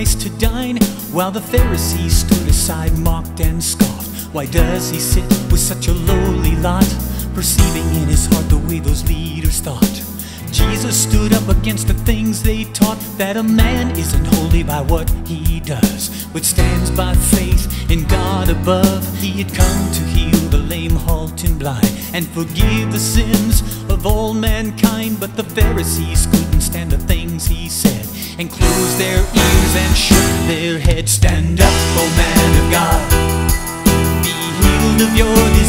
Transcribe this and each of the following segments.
Christ to dine, while the Pharisees stood aside, mocked and scoffed. Why does he sit with such a lowly lot, perceiving in his heart the way those leaders thought? Jesus stood up against the things they taught that a man isn't holy by what he does, but stands by faith in God above. He had come to heal the lame, halt, and blind, and forgive the sins of all mankind. But the Pharisees couldn't stand the things he said, and closed their ears and shook their heads. Stand up, O man of God, be healed of your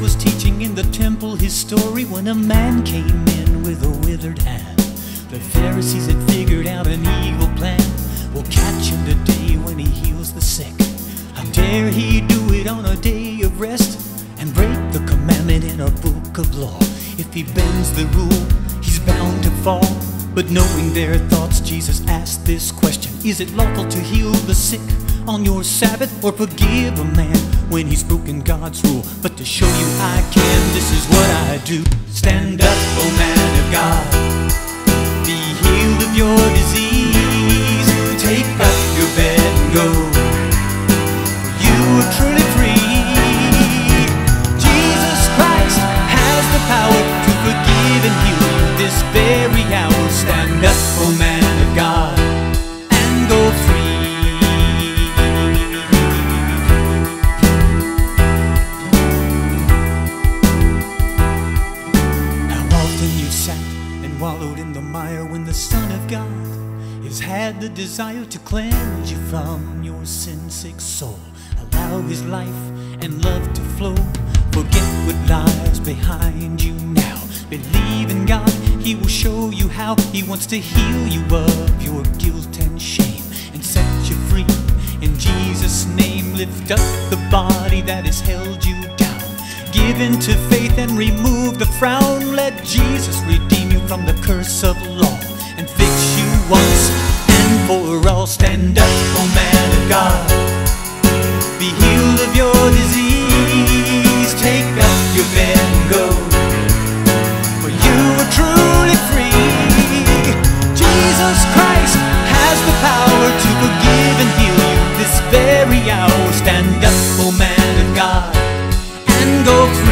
Was teaching in the temple his story when a man came in with a withered hand. The Pharisees had figured out an evil plan. We'll catch him today when he heals the sick. How dare he do it on a day of rest and break the commandment in a book of law? If he bends the rule, he's bound to fall. But knowing their thoughts, Jesus asked this question Is it lawful to heal the sick on your Sabbath or forgive a man when he's broken God's rule? But to show you I can, this is what I do. Stand sat and wallowed in the mire when the Son of God has had the desire to cleanse you from your sin sick soul. Allow His life and love to flow. Forget what lies behind you now. Believe in God, He will show you how. He wants to heal you of your guilt and shame and set you free. In Jesus' name, lift up the body that has held you down. Give in to faith and remove the frown. Let Jesus redeem you from the curse of law and fix you once and for all. Stand up, O oh man of God. Be healed of your disease. Take up your bed and go. For you are truly free. Jesus Christ. go